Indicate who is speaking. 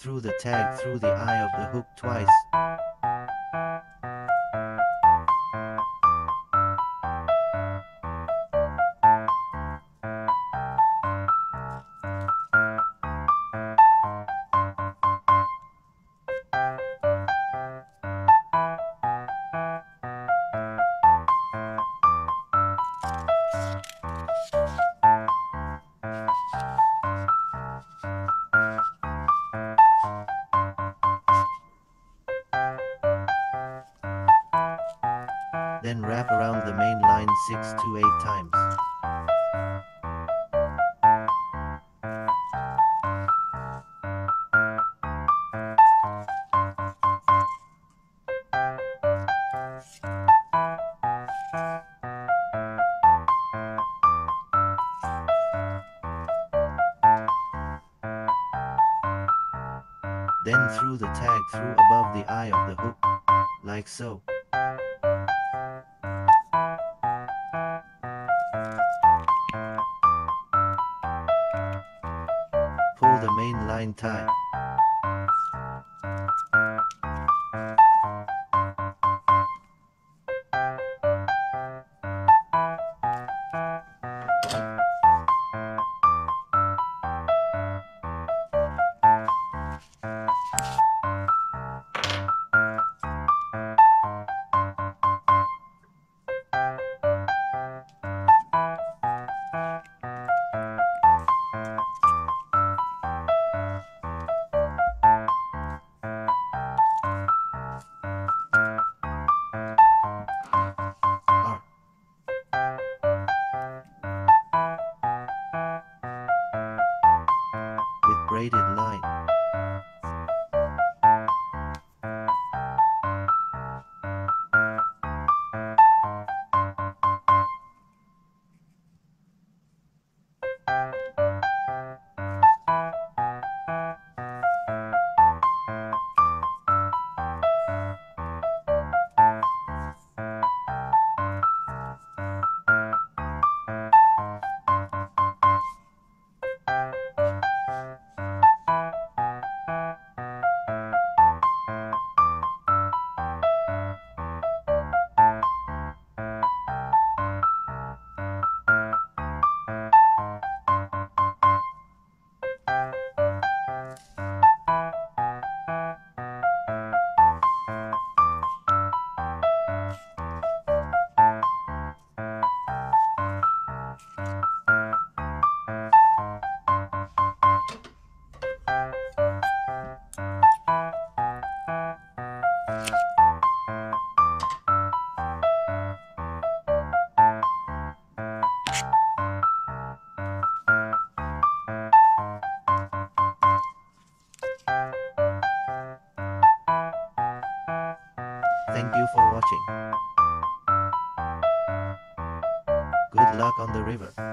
Speaker 1: threw the tag through the eye of the hook twice. Then wrap around the main line 6 to 8 times. Then through the tag through above the eye of the hook, like so. Pull the main line tight. Braided line. Thank you for watching. Good luck on the river.